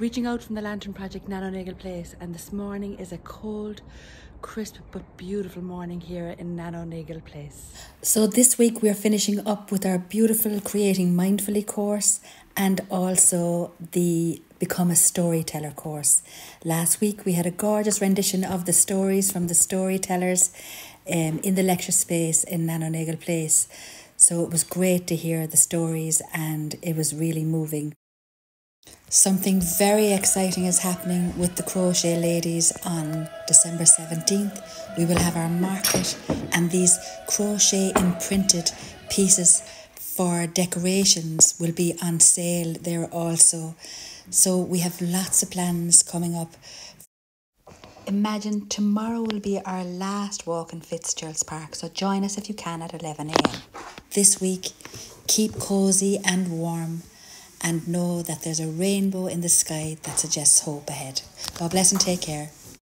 reaching out from the Lantern Project Nano Nagle Place, and this morning is a cold, crisp but beautiful morning here in Nano Nagle Place. So this week we are finishing up with our beautiful Creating Mindfully course and also the Become a Storyteller course. Last week we had a gorgeous rendition of the stories from the storytellers um, in the lecture space in Nano Nagle Place. So it was great to hear the stories and it was really moving. Something very exciting is happening with the Crochet Ladies on December 17th. We will have our market and these crochet imprinted pieces for decorations will be on sale there also. So we have lots of plans coming up. Imagine tomorrow will be our last walk in Fitzgerald's Park, so join us if you can at 11am. This week, keep cosy and warm and know that there's a rainbow in the sky that suggests hope ahead. God bless and take care.